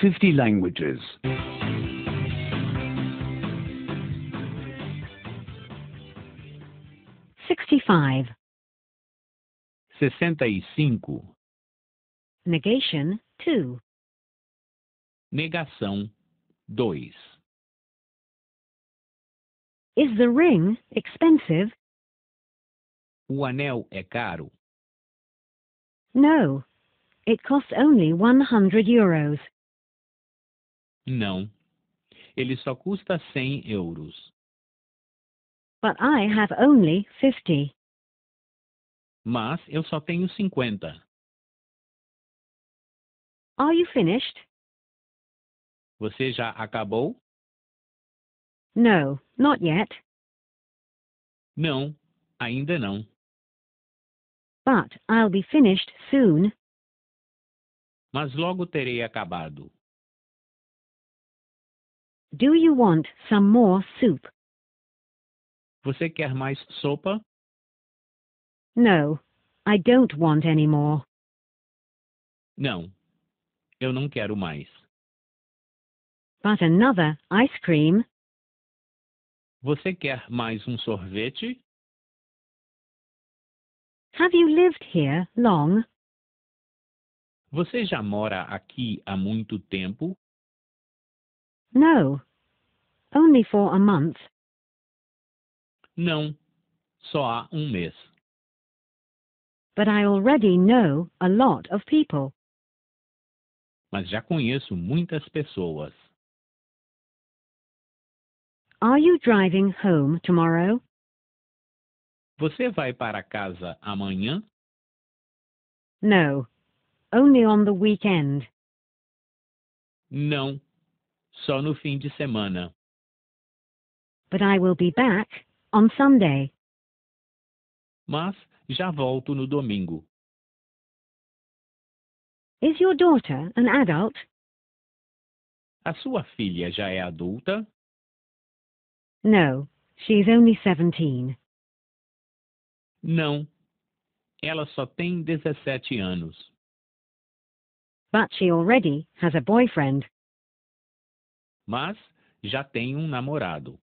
50 languages. 65. 65. Negation 2. Negação 2. Is the ring expensive? O anel é caro? No. It costs only 100 euros. Não. Ele só custa 100 euros. But I have only 50. Mas eu só tenho 50. Are you finished? Você já acabou? No, not yet. Não, ainda não. But I'll be finished soon. Mas logo terei acabado. Do you want some more soup? Você quer mais sopa? No, I don't want any more. Não. Eu não quero mais. But another ice cream? Você quer mais um sorvete? Have you lived here long? Você já mora aqui há muito tempo? No, only for a month. Não. Só há um mês. But I already know a lot of people. Mas já conheço muitas pessoas. Are you driving home tomorrow? Você vai para casa amanhã? No, only on the weekend. Não. Só no fim de semana. But I will be back on Sunday. Mas já volto no domingo. Is your daughter an adult? A sua filha já é adulta? No, she is only 17. Não. Ela só tem 17 anos. But she already has a boyfriend. Mas já tem um namorado.